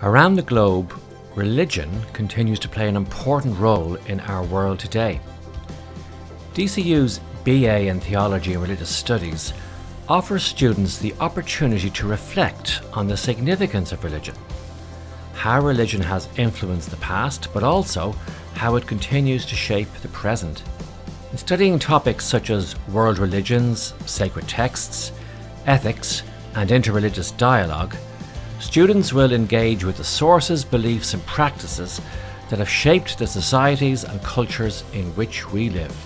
Around the globe, religion continues to play an important role in our world today. DCU's BA in Theology and Religious Studies offers students the opportunity to reflect on the significance of religion, how religion has influenced the past, but also how it continues to shape the present. In studying topics such as world religions, sacred texts, ethics, and interreligious dialogue, students will engage with the sources, beliefs, and practices that have shaped the societies and cultures in which we live.